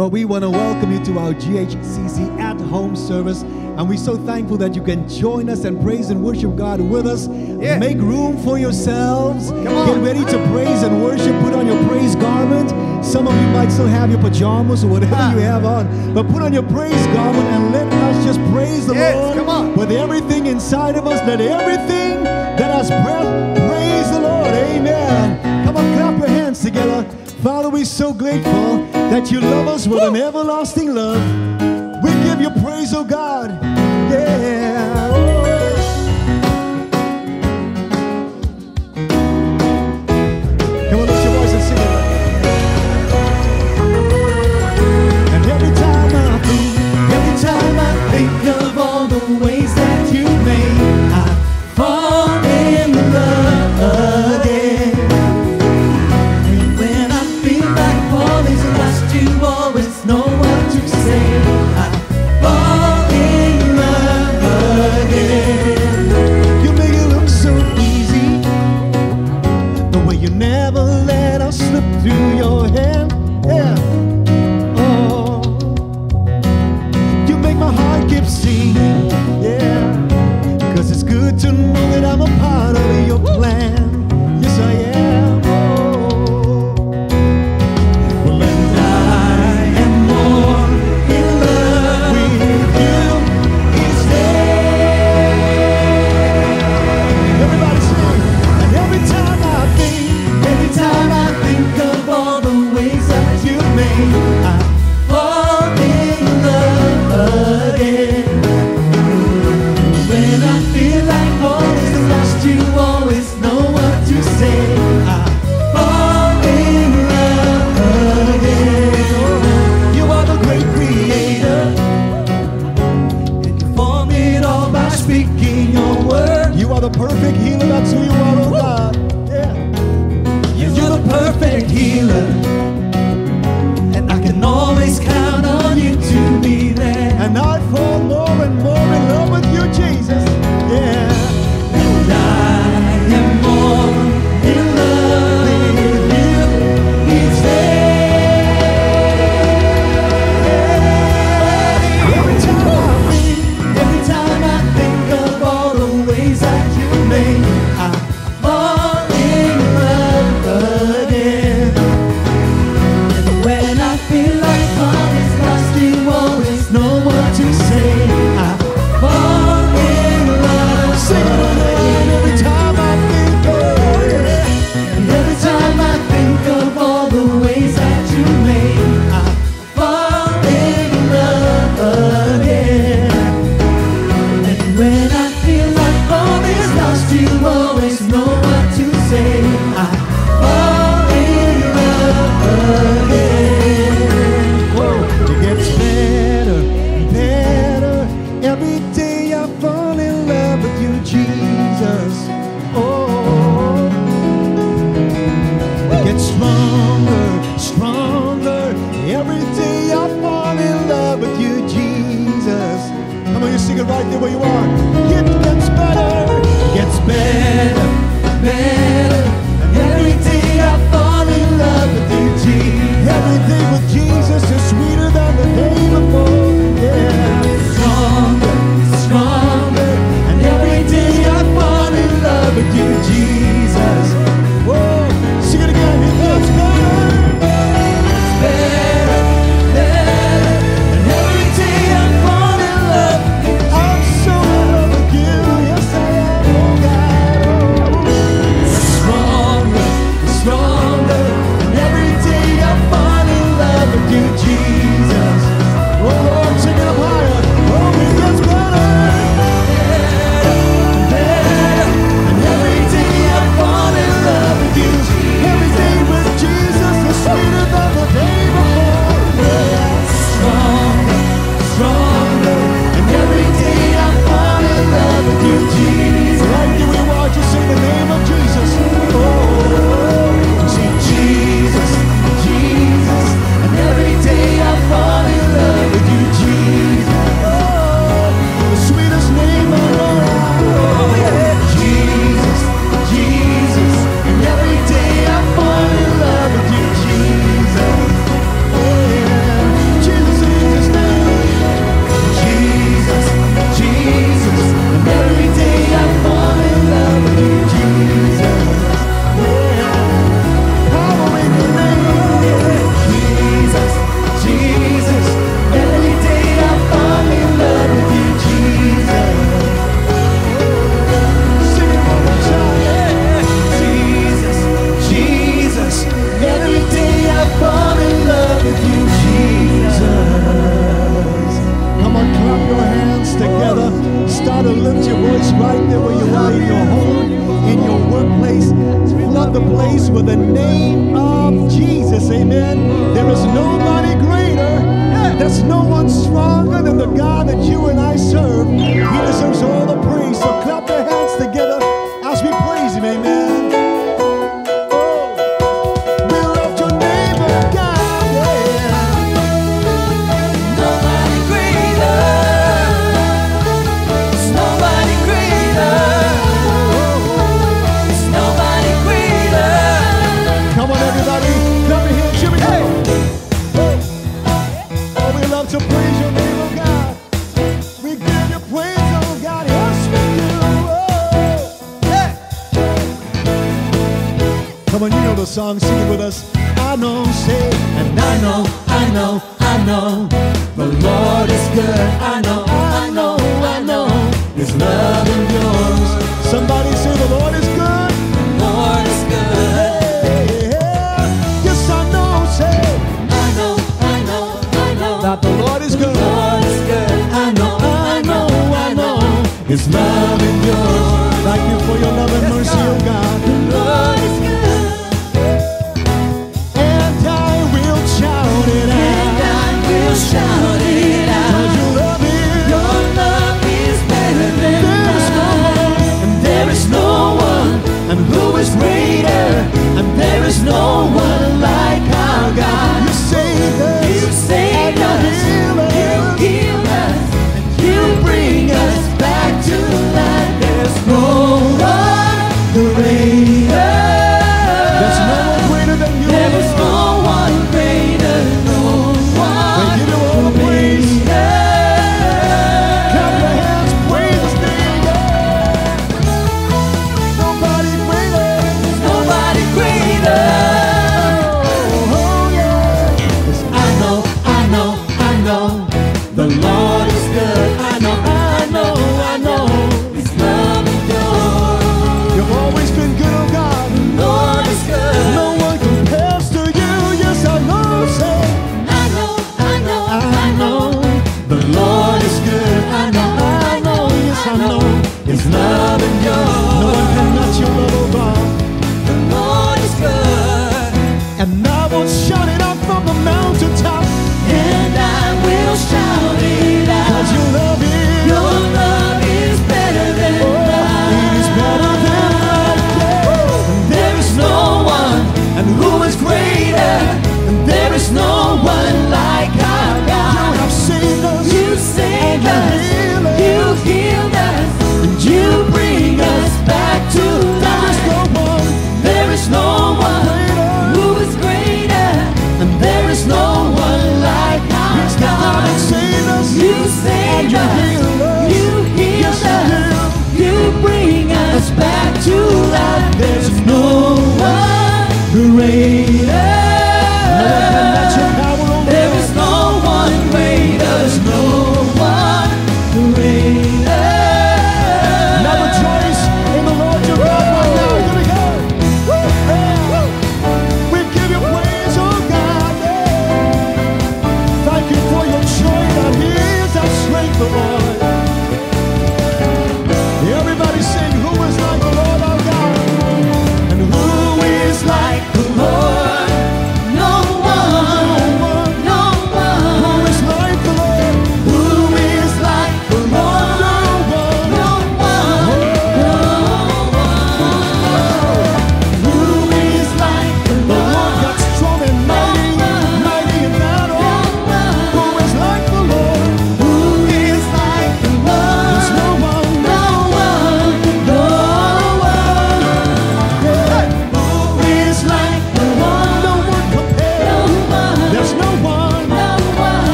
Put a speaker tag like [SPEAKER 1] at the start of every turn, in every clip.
[SPEAKER 1] Well, we want to welcome you to our GHCC at home service. And we're so thankful that you can join us and praise and worship God with us.
[SPEAKER 2] Yeah.
[SPEAKER 1] Make room for yourselves. Get ready to praise and worship. Put on your praise garment. Some of you might still have your pajamas or whatever
[SPEAKER 2] Ah.
[SPEAKER 1] you have on. But put on your praise garment and let us just praise the
[SPEAKER 2] Yes,
[SPEAKER 1] Lord
[SPEAKER 2] come on.
[SPEAKER 1] with everything inside of us. Let everything that has breath praise the Lord. Amen. Come on, clap your hands together. Father, we're so grateful that you love us with an everlasting love. We give you praise, oh God. Yeah.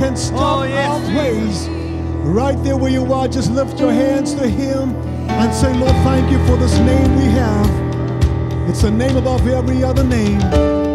[SPEAKER 1] can stop
[SPEAKER 2] oh, yes.
[SPEAKER 1] our praise. Right there where you are, just lift your hands to Him and say, Lord, thank you for this name we have. It's a name above every other name.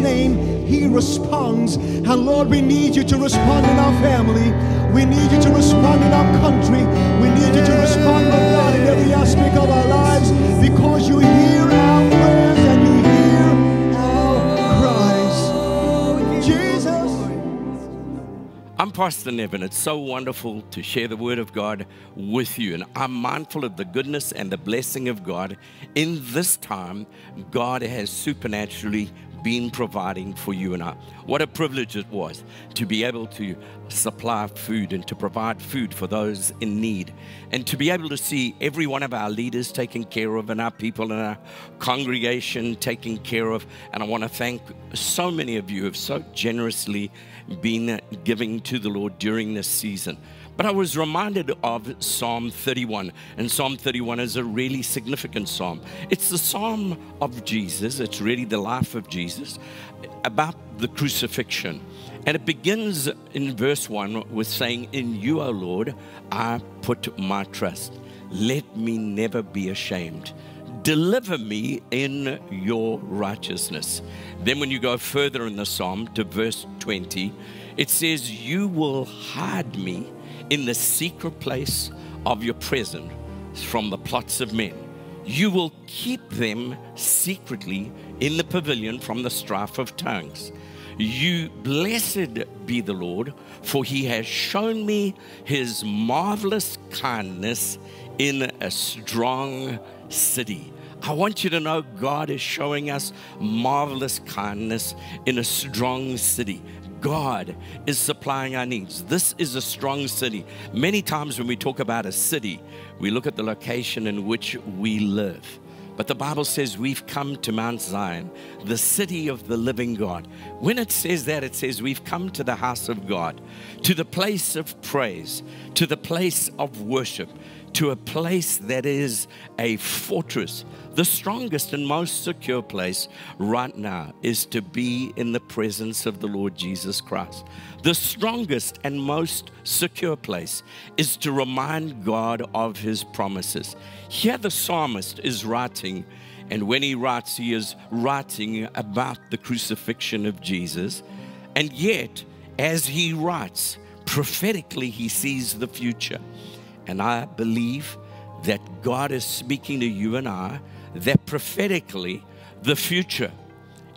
[SPEAKER 1] Name, he responds. And Lord, we need you to respond in our family. We need you to respond in our country. We need you to respond, Lord God, in every aspect of our lives because you hear our prayers and you hear our cries. Jesus.
[SPEAKER 3] I'm Pastor Neville. It's so wonderful to share the Word of God with you. And I'm mindful of the goodness and the blessing of God. In this time, God has supernaturally been providing for you and I. What a privilege it was to be able to supply food and to provide food for those in need, and to be able to see every one of our leaders taken care of, and our people and our congregation taken care of. And I want to thank so many of you who have so generously been giving to the Lord during this season. But I was reminded of Psalm 31, and Psalm 31 is a really significant psalm. It's the psalm of Jesus, it's really the life of Jesus, about the crucifixion. And it begins in verse 1 with saying, In you, O Lord, I put my trust. Let me never be ashamed. Deliver me in your righteousness. Then, when you go further in the psalm to verse 20, it says, You will hide me in the secret place of your presence from the plots of men. You will keep them secretly in the pavilion from the strife of tongues. You blessed be the Lord, for he has shown me his marvelous kindness in a strong city. I want you to know God is showing us marvelous kindness in a strong city. God is supplying our needs. This is a strong city. Many times when we talk about a city, we look at the location in which we live. But the Bible says we've come to Mount Zion, the city of the living God. When it says that, it says we've come to the house of God, to the place of praise, to the place of worship, to a place that is a fortress. The strongest and most secure place right now is to be in the presence of the Lord Jesus Christ. The strongest and most secure place is to remind God of his promises. Here, the psalmist is writing, and when he writes, he is writing about the crucifixion of Jesus. And yet, as he writes, prophetically, he sees the future. And I believe that God is speaking to you and I that prophetically the future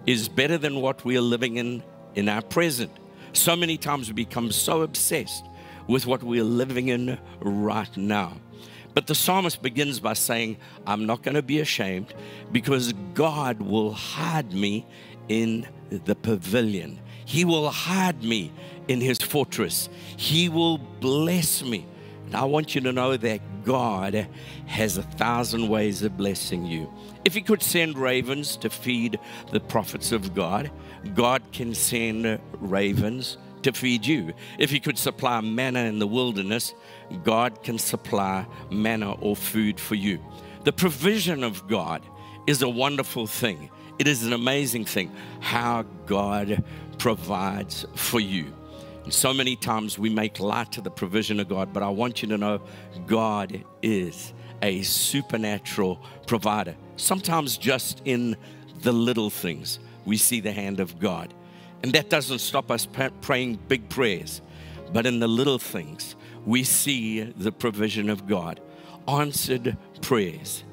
[SPEAKER 3] is better than what we are living in in our present. So many times we become so obsessed with what we are living in right now. But the psalmist begins by saying, I'm not going to be ashamed because God will hide me in the pavilion. He will hide me in his fortress. He will bless me. I want you to know that God has a thousand ways of blessing you. If He could send ravens to feed the prophets of God, God can send ravens to feed you. If He could supply manna in the wilderness, God can supply manna or food for you. The provision of God is a wonderful thing. It is an amazing thing how God provides for you. So many times we make light of the provision of God, but I want you to know God is a supernatural provider. Sometimes just in the little things, we see the hand of God. And that doesn't stop us praying big prayers, but in the little things, we see the provision of God. Answered prayers.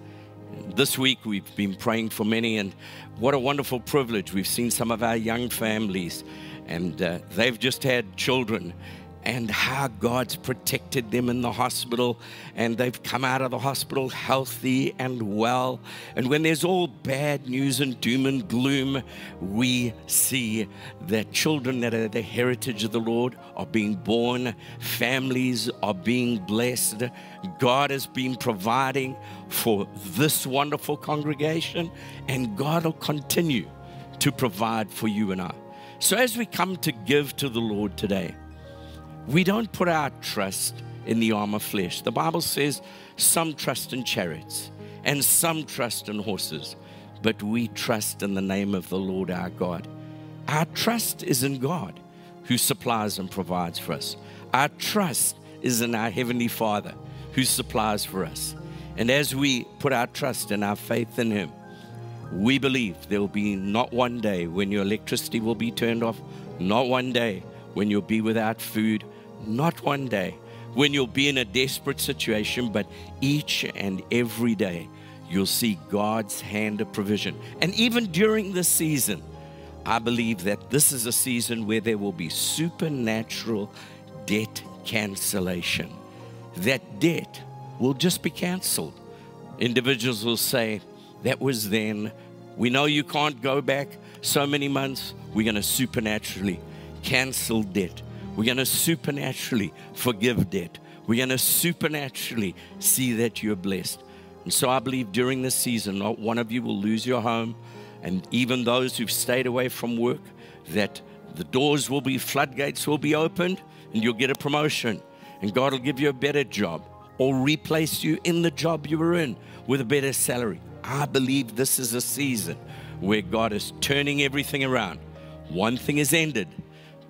[SPEAKER 3] This week we've been praying for many, and what a wonderful privilege. We've seen some of our young families and uh, they've just had children and how God's protected them in the hospital and they've come out of the hospital healthy and well. And when there's all bad news and doom and gloom, we see that children that are the heritage of the Lord are being born, families are being blessed. God has been providing for this wonderful congregation, and God will continue to provide for you and I. So, as we come to give to the Lord today, we don't put our trust in the arm of flesh. The Bible says some trust in chariots and some trust in horses, but we trust in the name of the Lord our God. Our trust is in God who supplies and provides for us. Our trust is in our Heavenly Father who supplies for us. And as we put our trust and our faith in Him, we believe there will be not one day when your electricity will be turned off, not one day when you'll be without food, not one day when you'll be in a desperate situation, but each and every day you'll see God's hand of provision. And even during this season, I believe that this is a season where there will be supernatural debt cancellation. That debt will just be canceled. Individuals will say, That was then. We know you can't go back so many months. We're going to supernaturally cancel debt. We're going to supernaturally forgive debt. We're going to supernaturally see that you're blessed. And so I believe during this season, not one of you will lose your home. And even those who've stayed away from work, that the doors will be, floodgates will be opened, and you'll get a promotion. And God will give you a better job or replace you in the job you were in with a better salary. I believe this is a season where God is turning everything around. One thing has ended,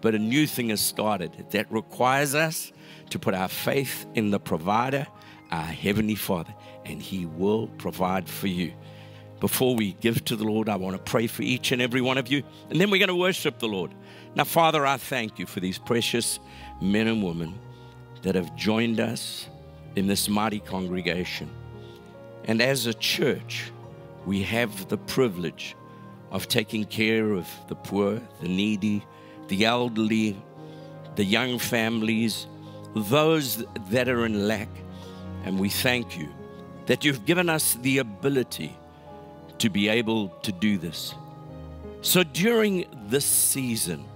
[SPEAKER 3] but a new thing has started that requires us to put our faith in the provider, our Heavenly Father, and He will provide for you. Before we give to the Lord, I want to pray for each and every one of you, and then we're going to worship the Lord. Now, Father, I thank you for these precious men and women that have joined us in this mighty congregation. And as a church, we have the privilege of taking care of the poor, the needy, the elderly, the young families, those that are in lack. And we thank you that you've given us the ability to be able to do this. So during this season,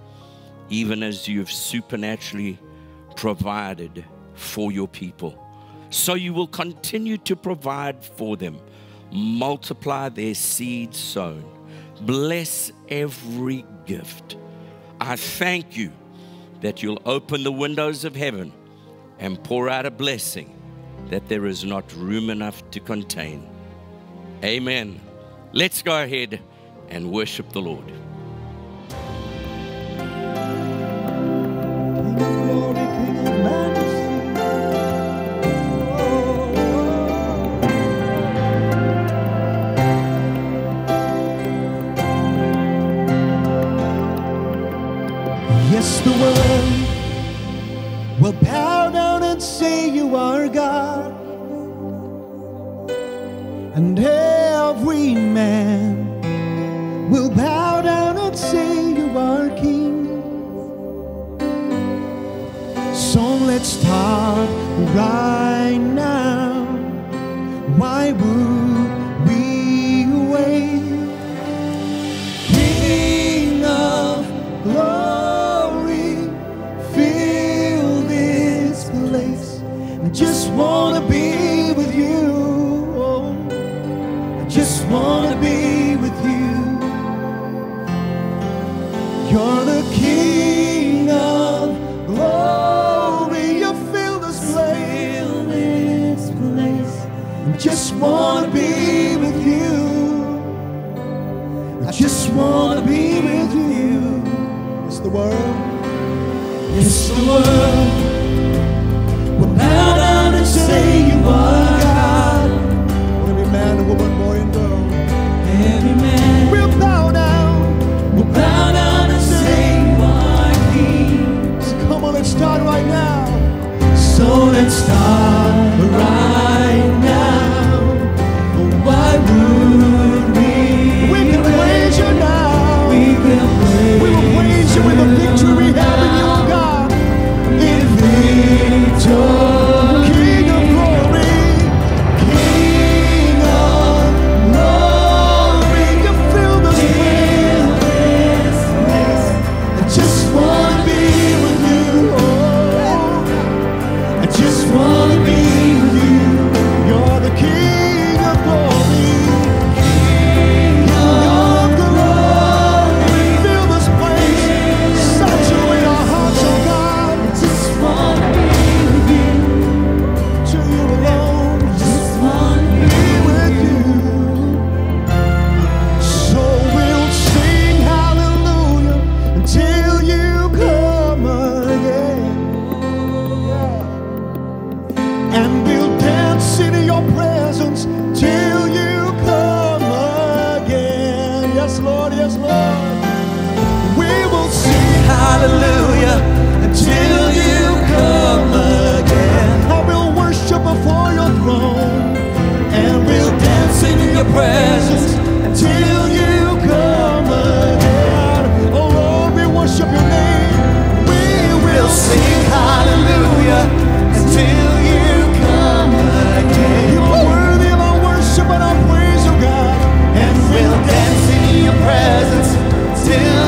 [SPEAKER 3] even as you've supernaturally provided for your people, so you will continue to provide for them, multiply their seed sown, bless every gift. I thank you that you'll open the windows of heaven and pour out a blessing that there is not room enough to contain. Amen. Let's go ahead and worship the Lord.
[SPEAKER 1] World. Will bow down and say you are God. Every man, and woman, boy, and girl. Every man will bow down. Will bow down and say you are King. Come on, let's start right now. So let's start yes, Lord, yes, Lord. We will sing hallelujah until you come again.
[SPEAKER 4] I will worship before your throne and
[SPEAKER 1] we'll dance in your presence until you come again.
[SPEAKER 4] Oh Lord, we worship your name. We
[SPEAKER 1] will sing hallelujah. Presence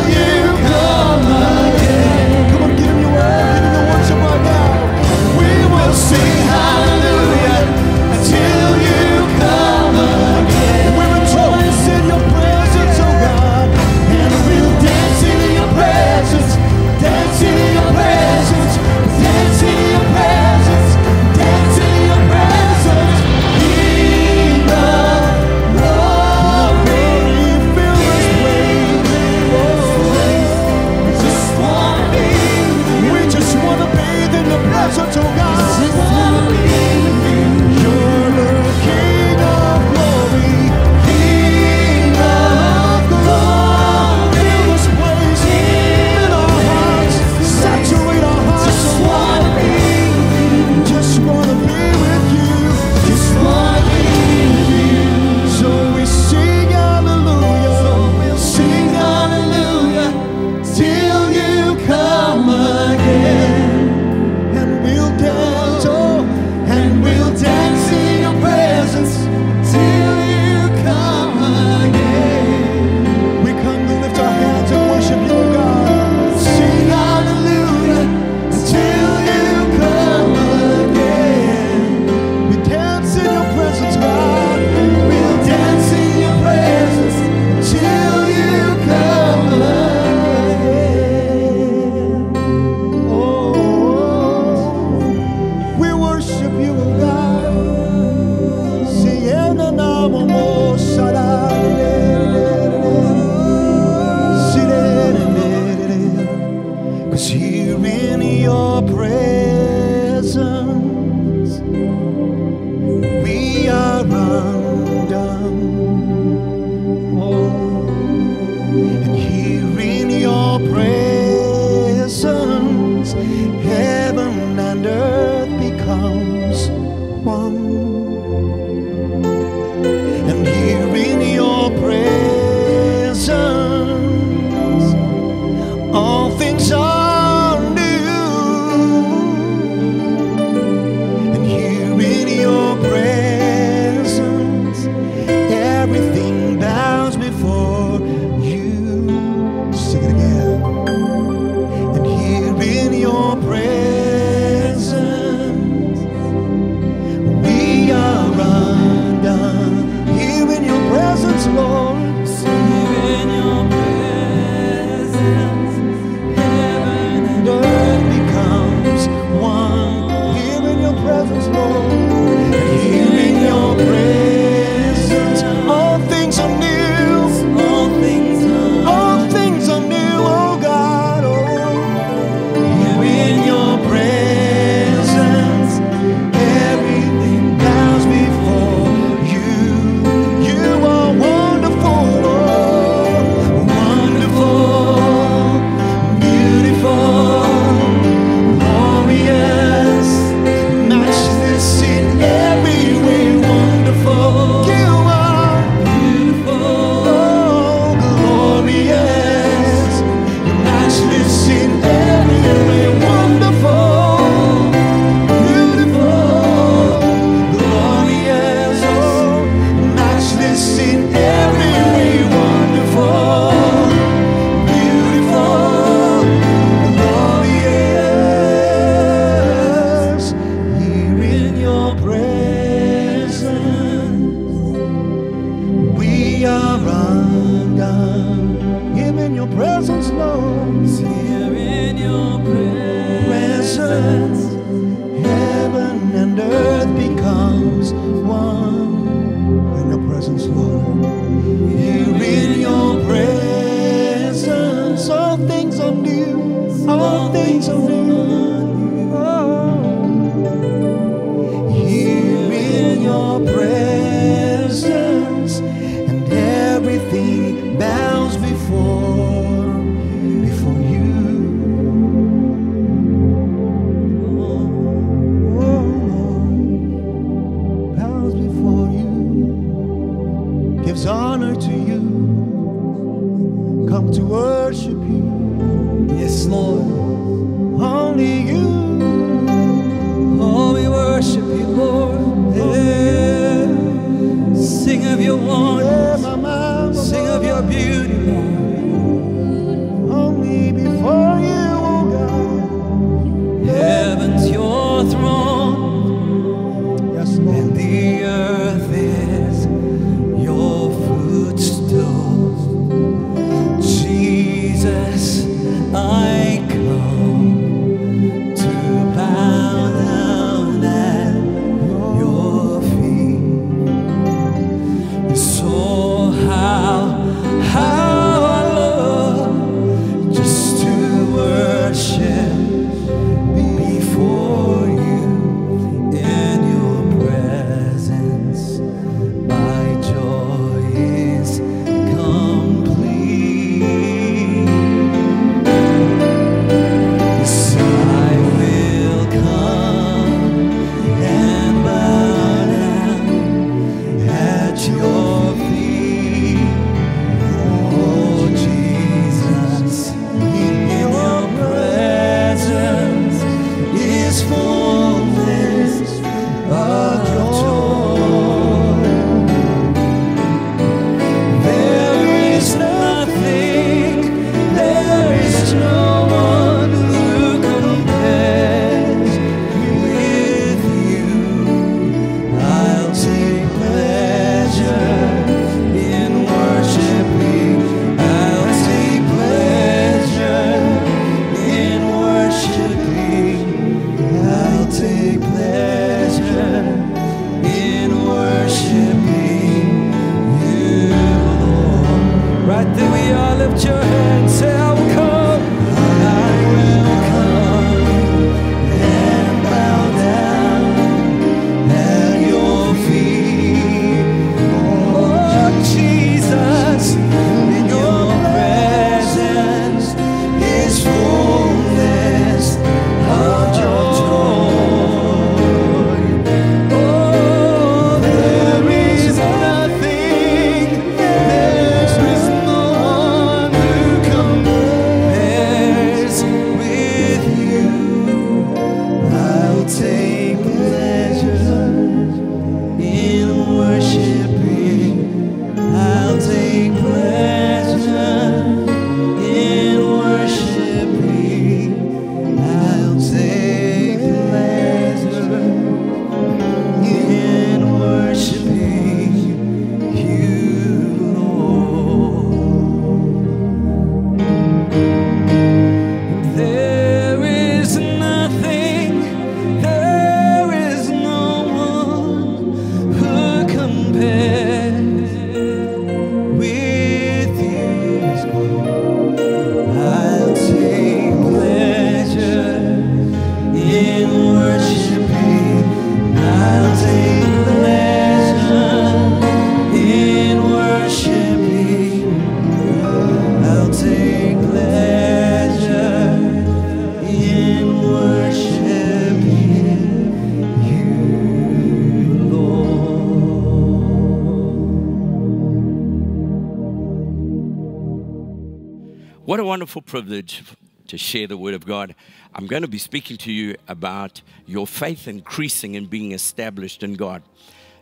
[SPEAKER 3] wonderful privilege to share the Word of God. I'm going to be speaking to you about your faith increasing and being established in God.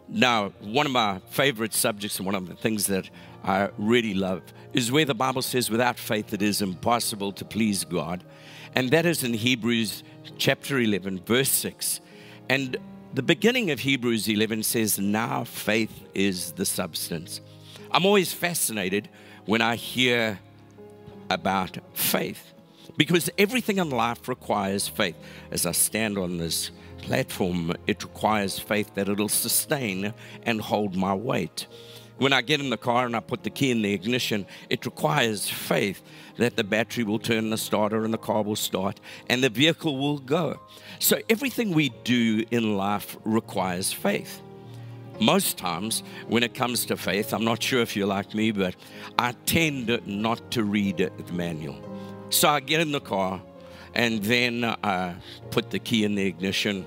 [SPEAKER 3] Now, one of my favorite subjects and one of the things that I really love is where the Bible says, without faith, it is impossible to please God. And that is in Hebrews chapter 11, verse 6. And the beginning of Hebrews 11 says, Now faith is the substance. I'm always fascinated when I hear about faith because everything in life requires faith. As I stand on this platform, it requires faith that it'll sustain and hold my weight. When I get in the car and I put the key in the ignition, it requires faith that the battery will turn the starter and the car will start and the vehicle will go. So everything we do in life requires faith. Most times, when it comes to faith, I'm not sure if you're like me, but I tend not to read the manual. So I get in the car and then I put the key in the ignition,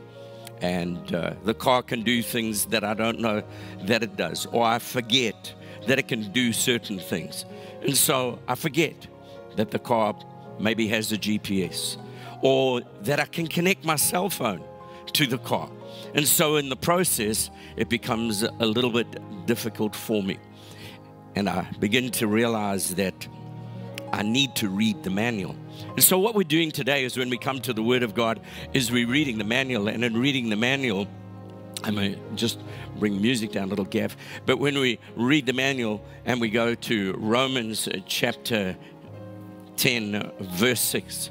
[SPEAKER 3] and uh, the car can do things that I don't know that it does, or I forget that it can do certain things. And so I forget that the car maybe has a GPS, or that I can connect my cell phone to the car. And so in the process, it becomes a little bit difficult for me. And I begin to realize that I need to read the manual. And so what we're doing today is when we come to the Word of God, is we're reading the manual. And in reading the manual, I may just bring music down a little, Gav. But when we read the manual and we go to Romans chapter 10, uh, verse 6,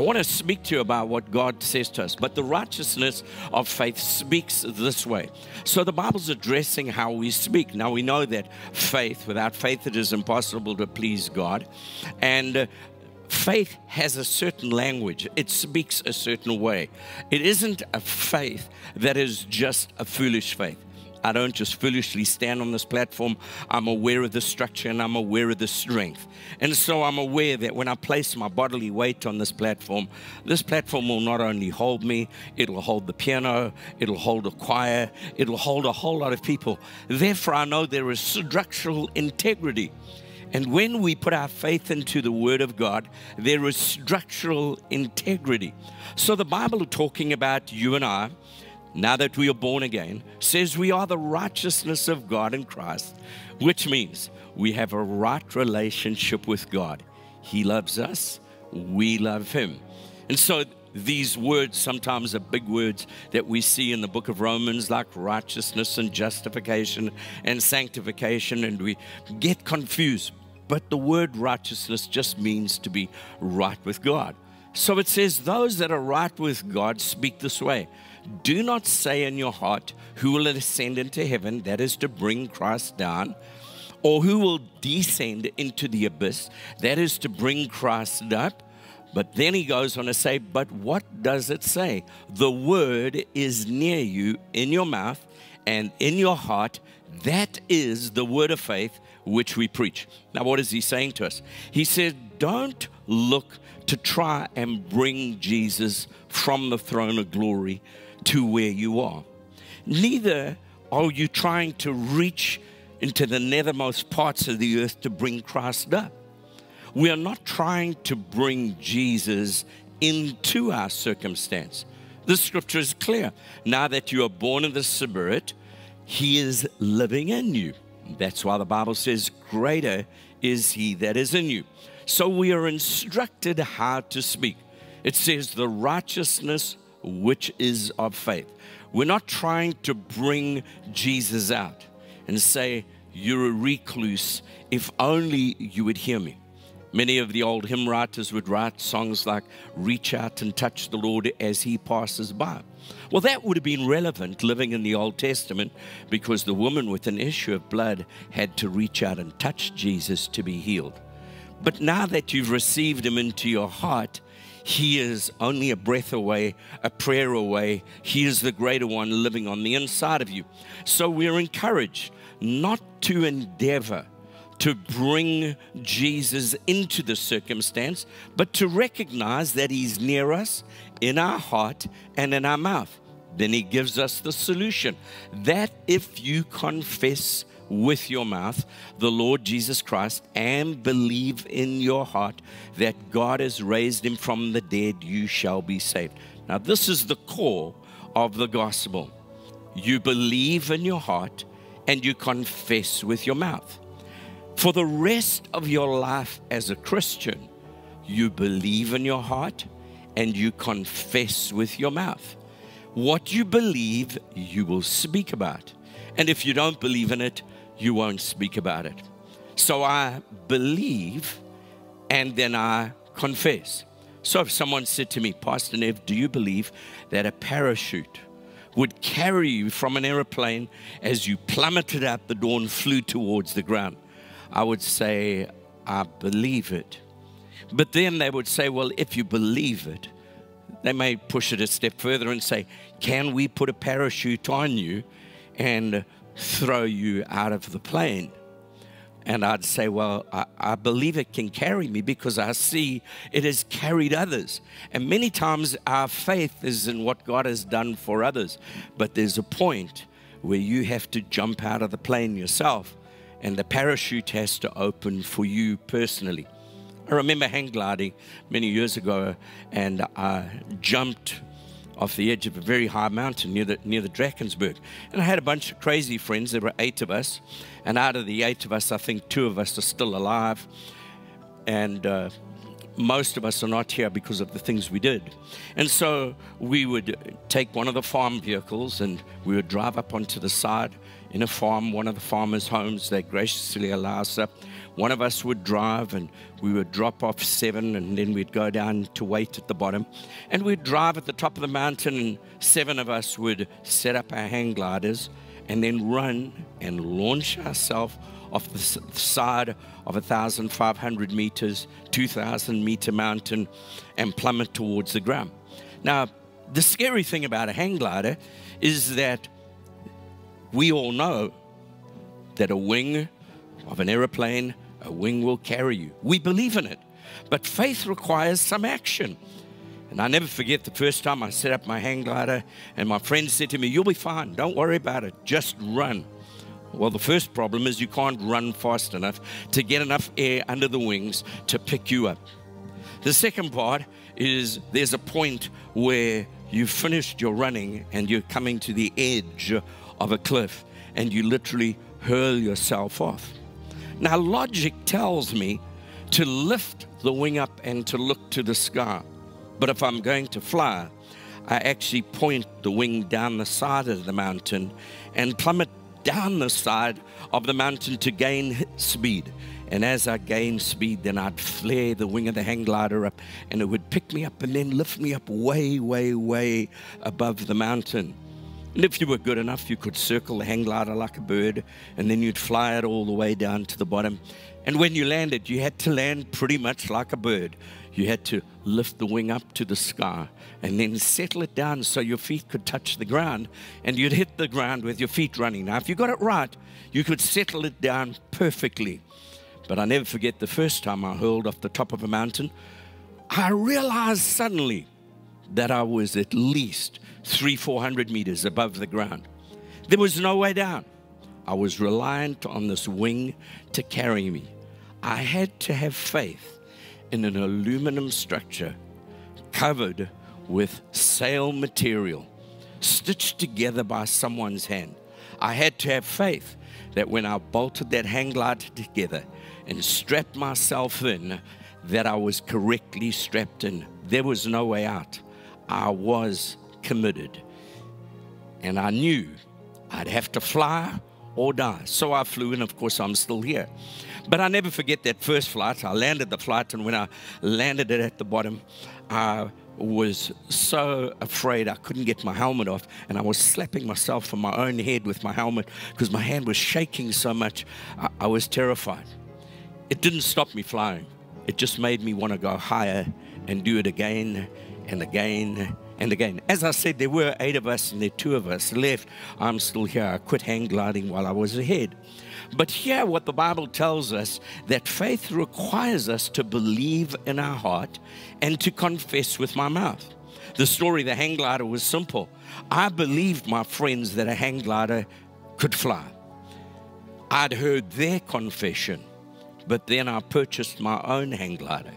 [SPEAKER 3] I want to speak to you about what God says to us. But the righteousness of faith speaks this way. So the Bible's addressing how we speak. Now we know that faith, without faith, it is impossible to please God. And uh, faith has a certain language, it speaks a certain way. It isn't a faith that is just a foolish faith. I don't just foolishly stand on this platform. I'm aware of the structure and I'm aware of the strength. And so I'm aware that when I place my bodily weight on this platform, this platform will not only hold me, it'll hold the piano, it'll hold a choir, it'll hold a whole lot of people. Therefore, I know there is structural integrity. And when we put our faith into the Word of God, there is structural integrity. So the Bible talking about you and I now that we are born again, says we are the righteousness of God in Christ, which means we have a right relationship with God. He loves us, we love Him. And so these words sometimes are big words that we see in the book of Romans, like righteousness and justification and sanctification, and we get confused. But the word righteousness just means to be right with God. So it says, Those that are right with God speak this way. Do not say in your heart, Who will ascend into heaven? That is to bring Christ down. Or who will descend into the abyss? That is to bring Christ up. But then he goes on to say, But what does it say? The word is near you, in your mouth and in your heart. That is the word of faith which we preach. Now, what is he saying to us? He said, Don't look to try and bring Jesus from the throne of glory to where you are. Neither are you trying to reach into the nethermost parts of the earth to bring Christ up. We are not trying to bring Jesus into our circumstance. The scripture is clear. Now that you are born of the Spirit, He is living in you. That's why the Bible says, Greater is He that is in you. So we are instructed how to speak. It says, The righteousness which is of faith. We're not trying to bring Jesus out and say, You're a recluse, if only you would hear me. Many of the old hymn writers would write songs like Reach Out and Touch the Lord as He passes by. Well, that would have been relevant living in the Old Testament because the woman with an issue of blood had to reach out and touch Jesus to be healed. But now that you've received Him into your heart, he is only a breath away, a prayer away. He is the greater one living on the inside of you. So we're encouraged not to endeavor to bring Jesus into the circumstance, but to recognize that He's near us in our heart and in our mouth. Then He gives us the solution that if you confess with your mouth the Lord Jesus Christ and believe in your heart that God has raised him from the dead, you shall be saved. Now, this is the core of the gospel. You believe in your heart and you confess with your mouth. For the rest of your life as a Christian, you believe in your heart and you confess with your mouth. What you believe, you will speak about. And if you don't believe in it, you won't speak about it. So I believe and then I confess. So if someone said to me, Pastor Nev, do you believe that a parachute would carry you from an aeroplane as you plummeted out the door and flew towards the ground? I would say, I believe it. But then they would say, well, if you believe it, they may push it a step further and say, can we put a parachute on you and throw you out of the plane. And I'd say, Well, I, I, believe it can carry me because I see it has carried others. And many times our faith is in what God has done for others. But there's a point where you have to jump out of the plane yourself, and the parachute has to open for you personally. I remember hang gliding many years ago, and I jumped off the edge of a very high mountain near the near the Drakensberg. And I had a bunch of crazy friends. There were eight of us, and out of the eight of us, I think two of us are still alive, and uh, most of us are not here because of the things we did. And so we would take one of the farm vehicles and we would drive up onto the side in a farm, one of the farmers' homes. They graciously allow us up. One of us would drive and we would drop off seven and then we'd go down to wait at the bottom. And we'd drive at the top of the mountain and seven of us would set up our hang gliders and then run and launch ourselves off the side of a 1,500 meters, 2,000 meter mountain and plummet towards the ground. Now, the scary thing about a hang glider is that we all know that a wing of an aeroplane, a wing will carry you. We believe in it. But faith requires some action. And I never forget the first time I set up my hang glider, and my friend said to me, You'll be fine. Don't worry about it. Just run. Well, the first problem is you can't run fast enough to get enough air under the wings to pick you up. The second part is there's a point where you've finished your running and you're coming to the edge of a cliff and you literally hurl yourself off. Now, logic tells me to lift the wing up and to look to the sky. But if I'm going to fly, I actually point the wing down the side of the mountain and plummet down the side of the mountain to gain speed. And as I gained speed, then I'd flare the wing of the hang glider up and it would pick me up and then lift me up way, way, way above the mountain. And if you were good enough, you could circle the hang glider like a bird and then you'd fly it all the way down to the bottom. And when you landed, you had to land pretty much like a bird. You had to lift the wing up to the sky and then settle it down so your feet could touch the ground and you'd hit the ground with your feet running. Now, if you got it right, you could settle it down perfectly. But I never forget the first time I hurled off the top of a mountain, I realized suddenly that I was at least three, four hundred meters above the ground. There was no way down. I was reliant on this wing to carry me. I had to have faith in an aluminum structure covered with sail material, stitched together by someone's hand. I had to have faith that when I bolted that hang glider together and strapped myself in, that I was correctly strapped in. There was no way out. I was committed. And I knew I'd have to fly or die. So I flew, and of course, I'm still here. But I never forget that first flight. I landed the flight, and when I landed it at the bottom, I was so afraid I couldn't get my helmet off, and I was slapping myself on my own head with my helmet because my hand was shaking so much. I, I was terrified. It didn't stop me flying, it just made me want to go higher and do it again and again and again. As I said, there were eight of us and there two of us left. I'm still here. I quit hang gliding while I was ahead. But here, what the Bible tells us that faith requires us to believe in our heart and to confess with my mouth. The story of the hang glider was simple. I believed my friends that a hang glider could fly. I'd heard their confession, but then I purchased my own hang glider.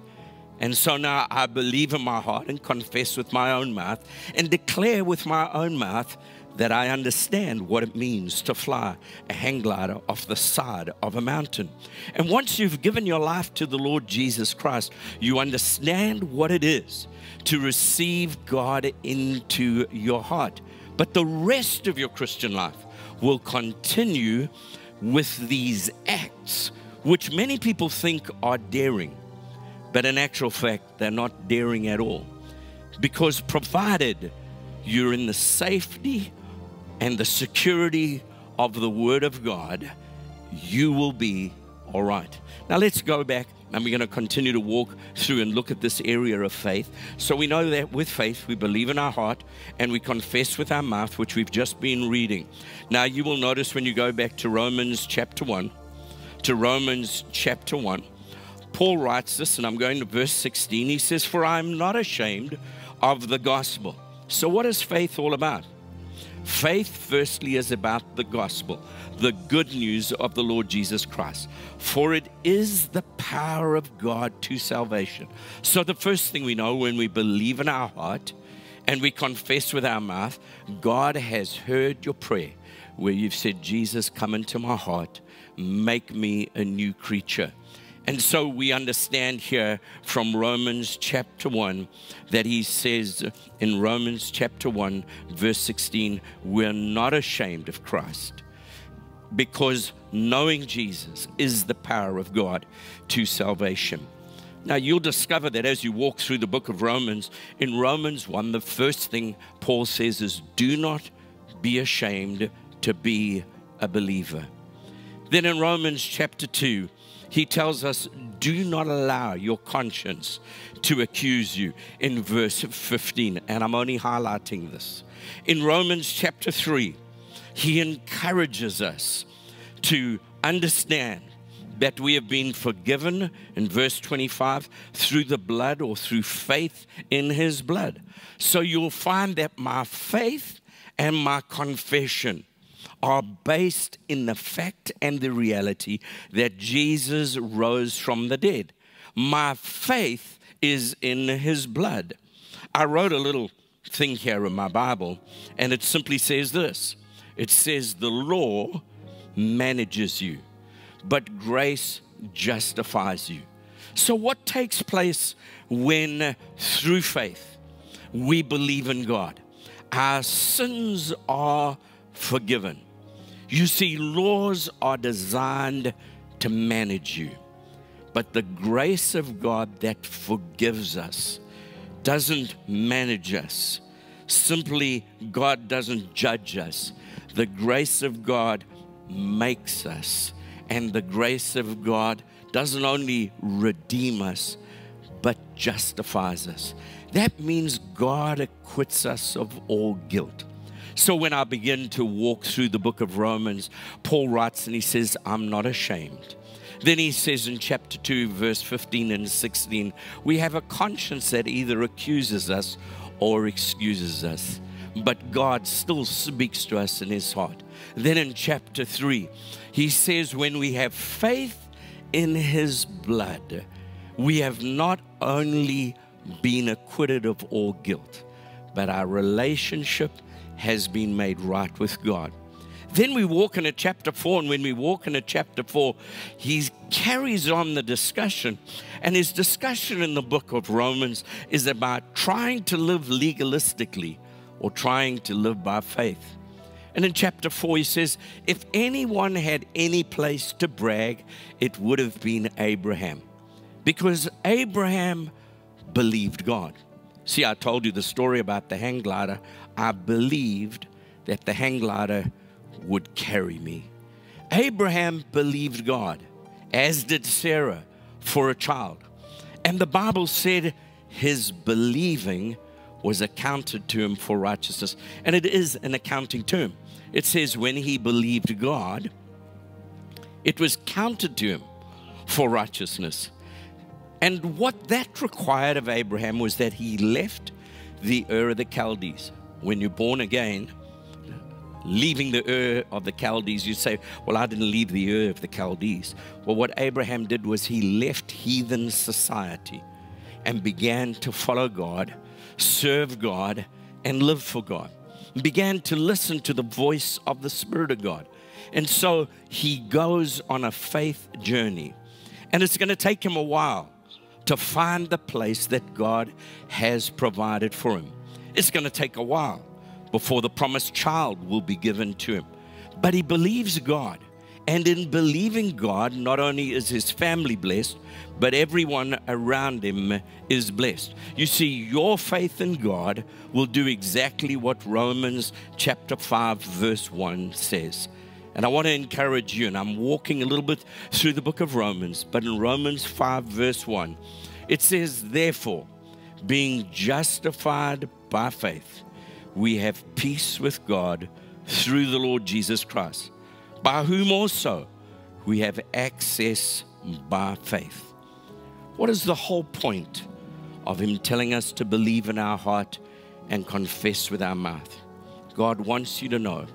[SPEAKER 3] And so now I believe in my heart and confess with my own mouth and declare with my own mouth that I understand what it means to fly a hang glider off the side of a mountain. And once you've given your life to the Lord Jesus Christ, you understand what it is to receive God into your heart. But the rest of your Christian life will continue with these acts, which many people think are daring. But in actual fact, they're not daring at all. Because provided you're in the safety and the security of the Word of God, you will be all right. Now let's go back and we're going to continue to walk through and look at this area of faith. So we know that with faith, we believe in our heart and we confess with our mouth, which we've just been reading. Now you will notice when you go back to Romans chapter 1, to Romans chapter 1, Paul writes this, and I'm going to verse 16. He says, For I am not ashamed of the gospel. So, what is faith all about? Faith, firstly, is about the gospel, the good news of the Lord Jesus Christ. For it is the power of God to salvation. So, the first thing we know when we believe in our heart and we confess with our mouth, God has heard your prayer where you've said, Jesus, come into my heart, make me a new creature. And so we understand here from Romans chapter 1 that he says in Romans chapter 1, verse 16, we're not ashamed of Christ because knowing Jesus is the power of God to salvation. Now, you'll discover that as you walk through the book of Romans, in Romans 1, the first thing Paul says is, Do not be ashamed to be a believer. Then in Romans chapter 2, he tells us, Do not allow your conscience to accuse you in verse 15. And I'm only highlighting this. In Romans chapter 3, he encourages us to understand that we have been forgiven in verse 25 through the blood or through faith in his blood. So you'll find that my faith and my confession are based in the fact and the reality that Jesus rose from the dead. My faith is in his blood. I wrote a little thing here in my Bible, and it simply says this it says, The law manages you but grace justifies you. So, what takes place when, through faith, we believe in God? Our sins are forgiven. You see, laws are designed to manage you, but the grace of God that forgives us doesn't manage us. Simply, God doesn't judge us. The grace of God makes us and the grace of God doesn't only redeem us, but justifies us. That means God acquits us of all guilt. So when I begin to walk through the book of Romans, Paul writes and he says, I'm not ashamed. Then he says in chapter 2, verse 15 and 16, we have a conscience that either accuses us or excuses us, but God still speaks to us in his heart. Then in chapter 3, he says, when we have faith in his blood, we have not only been acquitted of all guilt, but our relationship has been made right with God. Then we walk into chapter 4, and when we walk into chapter 4, he carries on the discussion. And his discussion in the book of Romans is about trying to live legalistically or trying to live by faith. And in chapter 4, he says, If anyone had any place to brag, it would have been Abraham. Because Abraham believed God. See, I told you the story about the hang glider. I believed that the hang glider would carry me. Abraham believed God, as did Sarah, for a child. And the Bible said his believing was accounted to him for righteousness. And it is an accounting term. It says, when he believed God, it was counted to him for righteousness. And what that required of Abraham was that he left the Ur of the Chaldees. When you're born again, leaving the Ur of the Chaldees, you say, Well, I didn't leave the Ur of the Chaldees. Well, what Abraham did was he left heathen society and began to follow God, serve God, and live for God began to listen to the voice of the Spirit of God. And so he goes on a faith journey. And it's going to take him a while to find the place that God has provided for him. It's going to take a while before the promised child will be given to him. But he believes God. And in believing God, not only is his family blessed, but everyone around him is blessed. You see, your faith in God will do exactly what Romans chapter 5, verse 1 says. And I want to encourage you, and I'm walking a little bit through the book of Romans, but in Romans 5, verse 1, it says, Therefore, being justified by faith, we have peace with God through the Lord Jesus Christ by whom also we have access by faith. What is the whole point of Him telling us to believe in our heart and confess with our mouth? God wants you to know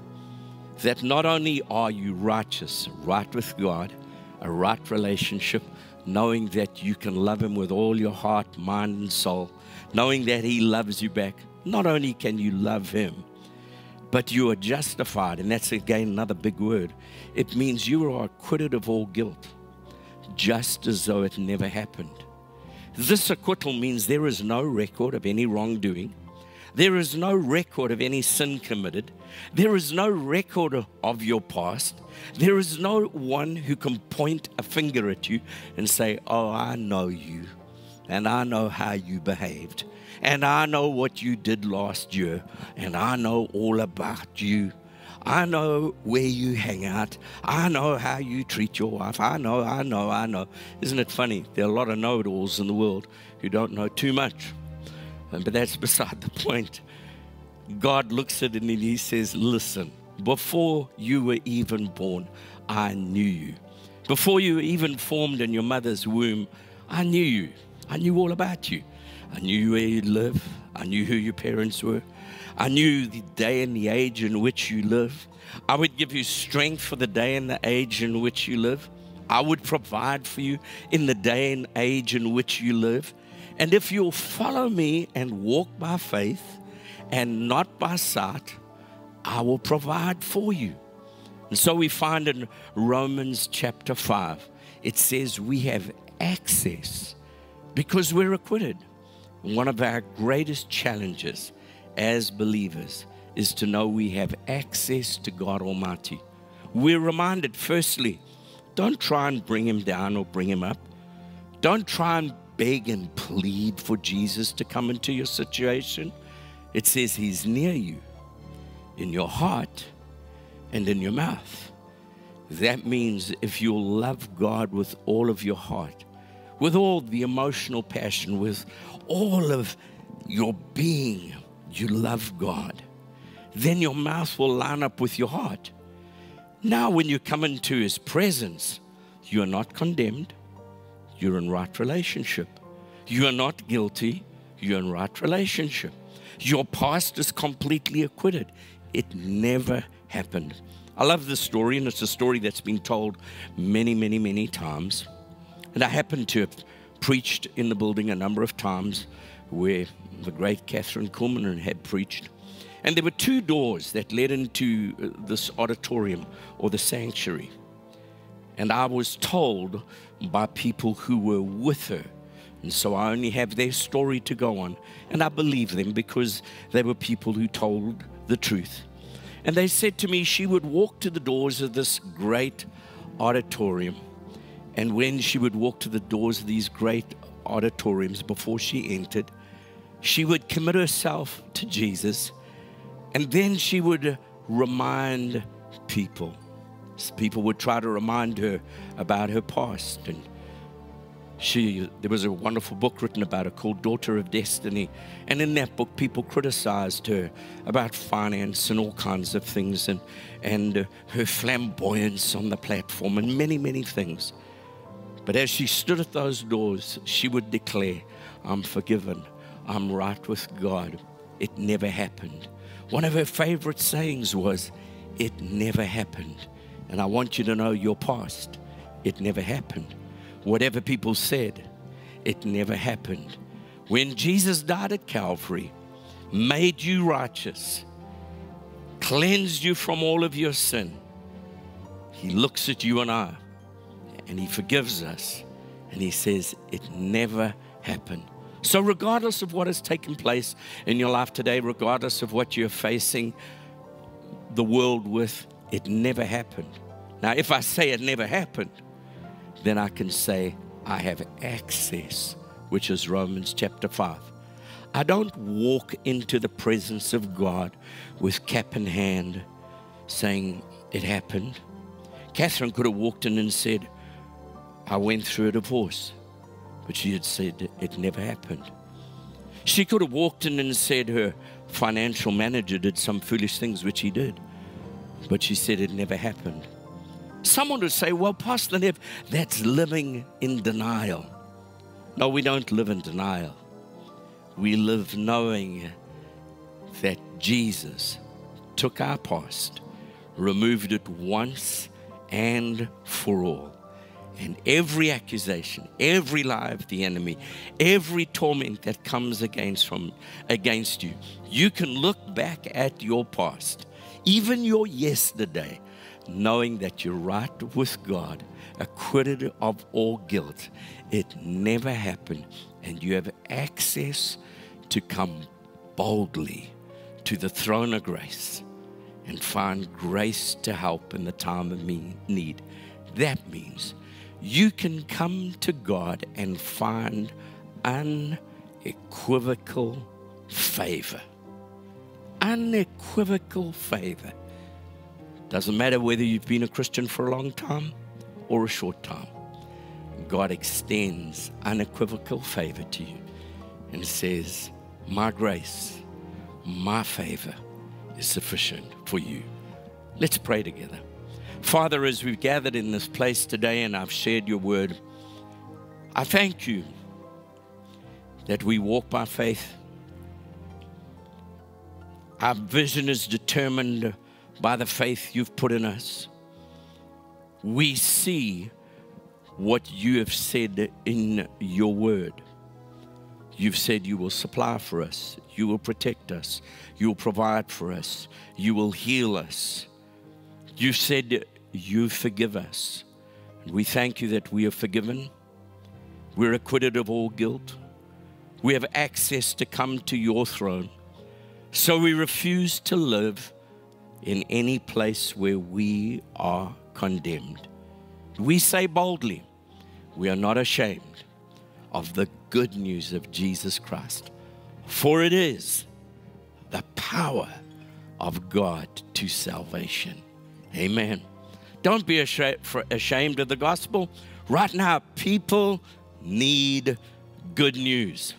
[SPEAKER 3] that not only are you righteous, right with God, a right relationship, knowing that you can love Him with all your heart, mind, and soul, knowing that He loves you back. Not only can you love Him, but you are justified. And that's again another big word. It means you are acquitted of all guilt, just as though it never happened. This acquittal means there is no record of any wrongdoing. There is no record of any sin committed. There is no record of your past. There is no one who can point a finger at you and say, Oh, I know you, and I know how you behaved, and I know what you did last year, and I know all about you. I know where you hang out. I know how you treat your wife. I know, I know, I know. Isn't it funny? There are a lot of know it alls in the world who don't know too much. But that's beside the point. God looks at it and he says, Listen, before you were even born, I knew you. Before you were even formed in your mother's womb, I knew you. I knew all about you. I knew where you live. I knew who your parents were. I knew the day and the age in which you live. I would give you strength for the day and the age in which you live. I would provide for you in the day and age in which you live. And if you'll follow me and walk by faith and not by sight, I will provide for you. And so we find in Romans chapter 5, it says we have access because we're acquitted. One of our greatest challenges as believers is to know we have access to God Almighty. We're reminded, firstly, don't try and bring him down or bring him up. Don't try and beg and plead for Jesus to come into your situation. It says he's near you, in your heart and in your mouth. That means if you'll love God with all of your heart, with all the emotional passion, with all of your being, you love God, then your mouth will line up with your heart. Now, when you come into His presence, you are not condemned, you're in right relationship. You are not guilty, you're in right relationship. Your past is completely acquitted. It never happened. I love this story, and it's a story that's been told many, many, many times. And I happened to have preached in the building a number of times where the great Kathryn Kuhlman had preached. And there were two doors that led into uh, this auditorium or the sanctuary. And I was told by people who were with her. And so I only have their story to go on. And I believe them because they were people who told the truth. And they said to me she would walk to the doors of this great auditorium. And when she would walk to the doors of these great auditoriums before she entered, she would commit herself to Jesus. And then she would remind people. People would try to remind her about her past. And she there was a wonderful book written about her called daughter of destiny. And in that book people criticized her about finance and all kinds of things and and her flamboyance on the platform and many many things but as she stood at those doors she would declare i'm forgiven i'm right with god it never happened one of her favorite sayings was it never happened and I want you to know your past. It never happened. Whatever people said, it never happened. When Jesus died at Calvary, made you righteous, cleansed you from all of your sin, He looks at you and I and He forgives us and He says, It never happened. So, regardless of what has taken place in your life today, regardless of what you're facing the world with, it never happened. Now, if I say it never happened, then I can say I have access, which is Romans chapter 5. I don't walk into the presence of God with cap in hand saying it happened. Kathryn could have walked in and said, I went through a divorce, but she had said it never happened. She could have walked in and said her financial manager did some foolish things, which he did, but she said it never happened. Someone would say, well, Pastor Nev, that's living in denial. No, we don't live in denial. We live knowing that Jesus took our past, removed it once and for all, And every accusation, every lie of the enemy, every torment that comes against from against you, you can look back at your past, even your yesterday, knowing that you're right with God, acquitted of all guilt. It never happened, and you have access to come boldly to the throne of grace and find grace to help in the time of need. That means you can come to God and find unequivocal favor. Unequivocal favor. Doesn't matter whether you've been a Christian for a long time or a short time. God extends unequivocal favor to you and says, My grace, my favor is sufficient for you. Let's pray together. Father, as we've gathered in this place today and I've shared your word, I thank you that we walk by faith. Our vision is determined by the faith you've put in us. We see what you have said in your word. You've said you will supply for us, you will protect us, you will provide for us, you will heal us. You said you forgive us. We thank you that we are forgiven. We're acquitted of all guilt. We have access to come to your throne. So we refuse to live in any place where we are condemned. We say boldly, we are not ashamed of the good news of Jesus Christ, for it is the power of God to salvation. Amen. Don't be ashamed of the gospel. Right now, people need good news.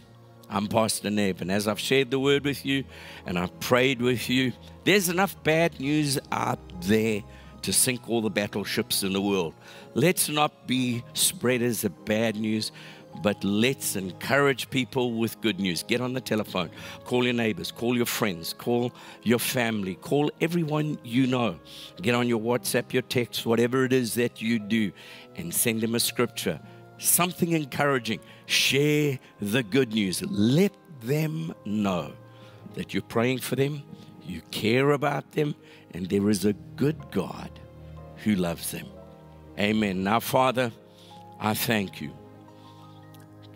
[SPEAKER 3] I'm Pastor Nev, and as I've shared the word with you and I've prayed with you, there's enough bad news out there to sink all the battleships in the world. Let's not be spreaders of bad news but let's encourage people with good news. Get on the telephone, call your neighbors, call your friends, call your family, call everyone you know. Get on your WhatsApp, your text, whatever it is that you do, and send them a scripture, something encouraging. Share the good news. Let them know that you're praying for them, you care about them, and there is a good God who loves them. Amen. Now, Father, I thank you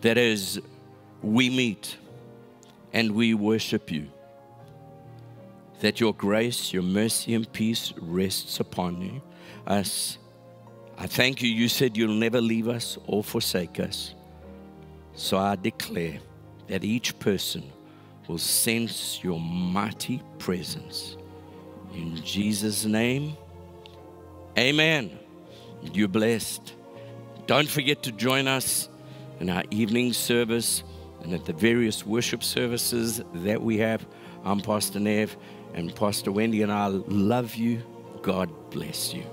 [SPEAKER 3] that as we meet and we worship you, that your grace, your mercy, and peace rests upon you, us. I thank you. You said you'll never leave us or forsake us. So I declare that each person will sense your mighty presence. In Jesus' name, amen. You're blessed. Don't forget to join us in our evening service and at the various worship services that we have. I'm Pastor Nev and Pastor Wendy, and I love you. God bless you.